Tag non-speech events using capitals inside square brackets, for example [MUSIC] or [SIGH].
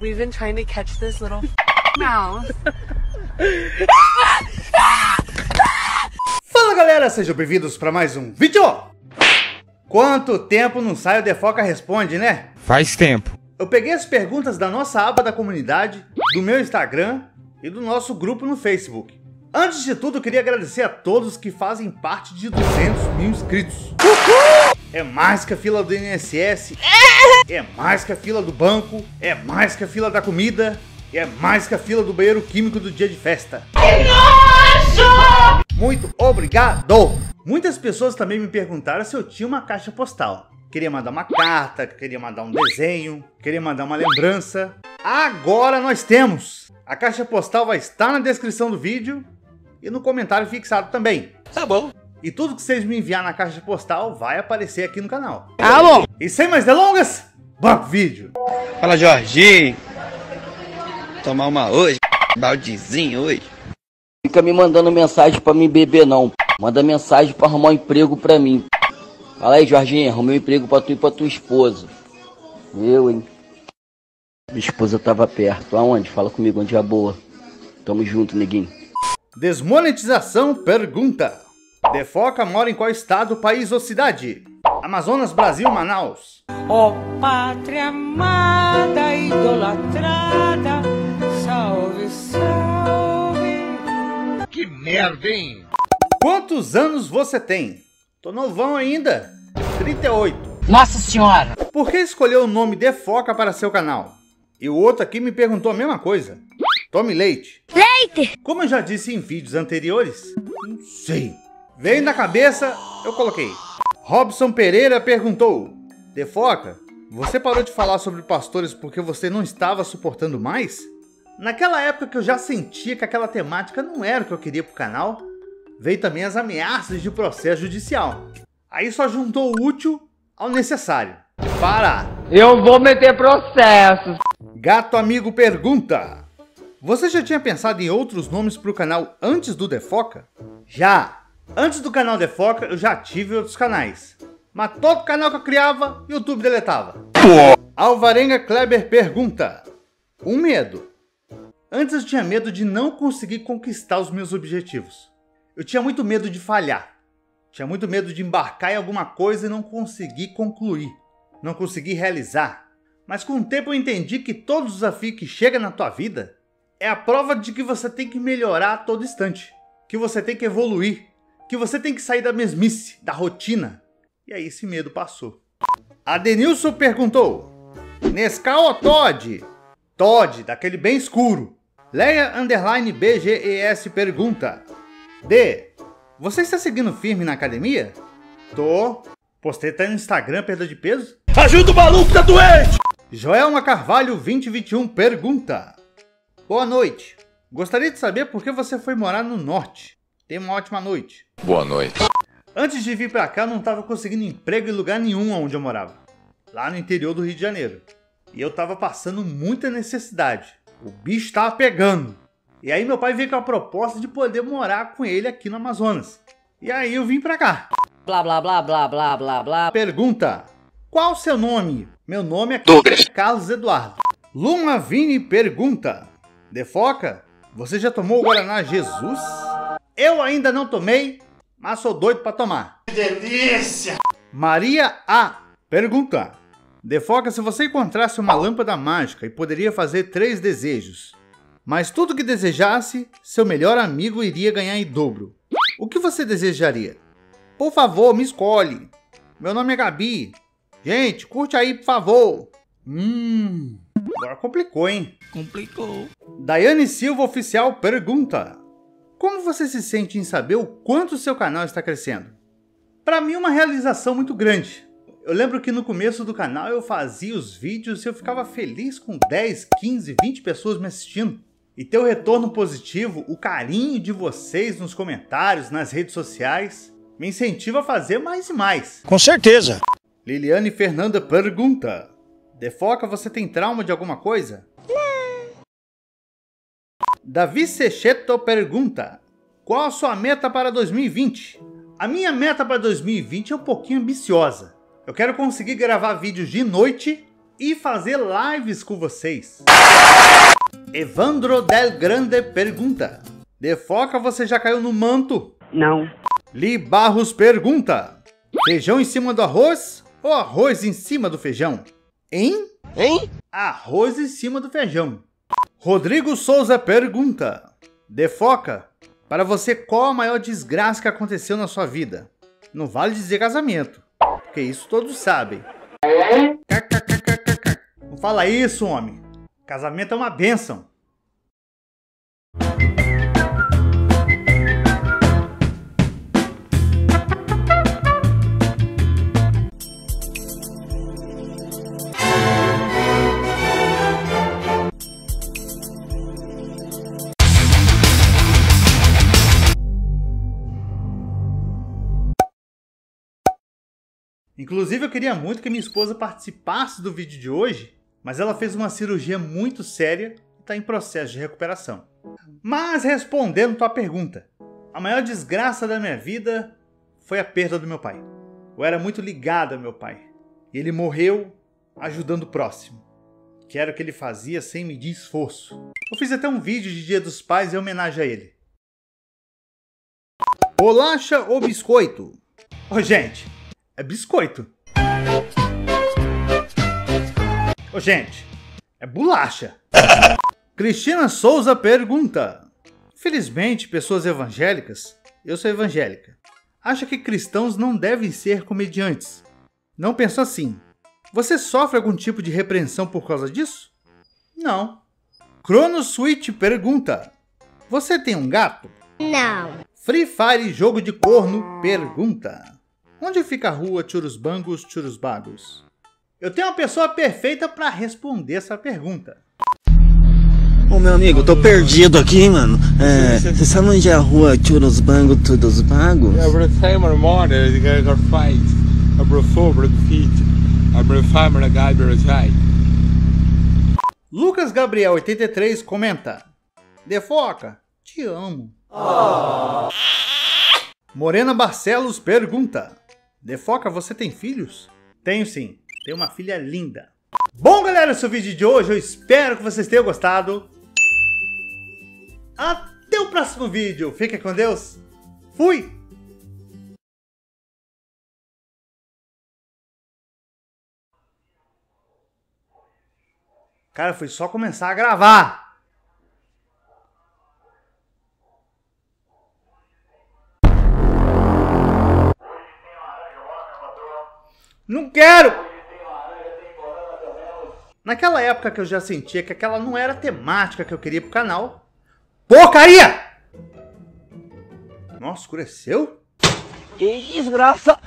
We've been trying to catch this little [LAUGHS] mouse. Fala galera, sejam bem-vindos para mais um vídeo! Quanto tempo não sai o Defoca Responde, né? Faz tempo. Eu peguei as perguntas da nossa aba da comunidade, do meu Instagram e do nosso grupo no Facebook. Antes de tudo, eu queria agradecer a todos que fazem parte de 200 mil inscritos. É mais que a fila do INSS, é mais que a fila do banco, é mais que a fila da comida, é mais que a fila do banheiro químico do dia de festa. Muito obrigado! Muitas pessoas também me perguntaram se eu tinha uma caixa postal. Queria mandar uma carta, queria mandar um desenho, queria mandar uma lembrança. Agora nós temos! A caixa postal vai estar na descrição do vídeo e no comentário fixado também. Tá bom. E tudo que vocês me enviar na caixa postal vai aparecer aqui no canal. Tá bom. E sem mais delongas, bora pro vídeo! Fala, Jorginho. Tomar uma hoje. Baldezinho hoje. Fica me mandando mensagem pra mim beber não. Manda mensagem pra arrumar um emprego pra mim. Fala aí, Jorginho, arrumei um emprego pra tu e pra tua esposa. Eu, hein? Minha esposa tava perto. Aonde? Fala comigo, onde é boa. Tamo junto, neguinho. Desmonetização pergunta: Defoca mora em qual estado, país ou cidade? Amazonas, Brasil, Manaus. Ó pátria amada, idolatrada, salve, salve. Quantos anos você tem? Tô novão ainda. 38. Nossa senhora. Por que escolheu o nome Defoca para seu canal? E o outro aqui me perguntou a mesma coisa. Tome leite. Leite! Como eu já disse em vídeos anteriores, não sei. Veio na cabeça, eu coloquei. Robson Pereira perguntou: Defoca, você parou de falar sobre pastores porque você não estava suportando mais? Naquela época que eu já sentia que aquela temática não era o que eu queria pro canal, veio também as ameaças de processo judicial. Aí só juntou o útil ao necessário. Para! Eu vou meter processos. Gato Amigo pergunta: Você já tinha pensado em outros nomes pro canal antes do Defoca? Já! Antes do canal Defoca, eu já tive outros canais. Mas todo canal que eu criava, YouTube deletava. Alvarenga Kleber pergunta: Um medo. Antes eu tinha medo de não conseguir conquistar os meus objetivos. Eu tinha muito medo de falhar. Tinha muito medo de embarcar em alguma coisa e não conseguir concluir, não conseguir realizar. Mas com o tempo eu entendi que todo desafio que chega na tua vida é a prova de que você tem que melhorar a todo instante, que você tem que evoluir, que você tem que sair da mesmice, da rotina. E aí esse medo passou. Adenilson perguntou: Nescau ou Todd? Todd, daquele bem escuro. Leia Underline BGES pergunta: D, você está seguindo firme na academia? Tô. Postei até no Instagram perda de peso? Ajuda o maluco, tá doente! Joelma Carvalho 2021 pergunta: Boa noite. Gostaria de saber por que você foi morar no norte. Tenha uma ótima noite. Boa noite. Antes de vir pra cá, eu não tava conseguindo emprego em lugar nenhum onde eu morava. Lá no interior do Rio de Janeiro. E eu tava passando muita necessidade. O bicho tava pegando. E aí meu pai veio com a proposta de poder morar com ele aqui no Amazonas. E aí eu vim pra cá. Blá blá blá blá blá blá blá. Pergunta: Qual o seu nome? Meu nome é Douglas. Carlos Eduardo. Luma Vini pergunta: Defoca, você já tomou o Guaraná Jesus? Eu ainda não tomei, mas sou doido pra tomar. Que delícia! Maria A pergunta: Defoca, se você encontrasse uma lâmpada mágica e poderia fazer três desejos, mas tudo que desejasse, seu melhor amigo iria ganhar em dobro. O que você desejaria? Por favor, me escolhe. Meu nome é Gabi. Gente, curte aí, por favor. Hum, agora complicou, hein? Complicou. Daiane Silva Oficial pergunta: Como você se sente em saber o quanto seu canal está crescendo? Para mim, uma realização muito grande. Eu lembro que no começo do canal eu fazia os vídeos e eu ficava feliz com 10, 15, 20 pessoas me assistindo. E ter o retorno positivo, o carinho de vocês nos comentários, nas redes sociais, me incentiva a fazer mais e mais. Com certeza. Liliane Fernanda pergunta: Defoca, você tem trauma de alguma coisa? Davi Secheto pergunta: Qual a sua meta para 2020? A minha meta para 2020 é um pouquinho ambiciosa. Eu quero conseguir gravar vídeos de noite e fazer lives com vocês. Evandro Del Grande pergunta: De foca você já caiu no manto? Não. Li Barros pergunta: Feijão em cima do arroz ou arroz em cima do feijão? Hein? Hein? Arroz em cima do feijão. Rodrigo Souza pergunta: De foca, para você qual a maior desgraça que aconteceu na sua vida? Não vale dizer casamento, porque isso todos sabem. Não fala isso, homem. Casamento é uma bênção. Inclusive, eu queria muito que minha esposa participasse do vídeo de hoje, mas ela fez uma cirurgia muito séria e está em processo de recuperação. Mas respondendo tua pergunta, a maior desgraça da minha vida foi a perda do meu pai. Eu era muito ligado ao meu pai. E ele morreu ajudando o próximo, que era o que ele fazia sem medir esforço. Eu fiz até um vídeo de Dia dos Pais em homenagem a ele. Bolacha ou biscoito? Ô, gente, é biscoito. Ô, gente, é bolacha. Cristina Souza pergunta: Felizmente, pessoas evangélicas, eu sou evangélica, acha que cristãos não devem ser comediantes. Não penso assim. Você sofre algum tipo de repreensão por causa disso? Não. Chrono Switch pergunta: Você tem um gato? Não. Free Fire Jogo de Corno pergunta: Onde fica a rua Churusbangos Churusbagos? Eu tenho uma pessoa perfeita para responder essa pergunta. Ô meu amigo, eu tô perdido aqui, mano. É, [LAUGHS] você sabe onde é a rua Churros Bango Todos Bagos? Lucas Gabriel 83 comenta: Defoca, te amo. Morena Barcelos pergunta: Defoca, você tem filhos? Tenho sim, tenho uma filha linda. Bom, galera, esse é o vídeo de hoje. Eu espero que vocês tenham gostado. Até o próximo vídeo. Fica com Deus. Fui! Cara, foi só começar a gravar. Não quero! Naquela época que eu já sentia que aquela não era a temática que eu queria pro canal. Porcaria! Nossa, escureceu? Que desgraça!